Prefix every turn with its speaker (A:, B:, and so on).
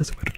A: as well.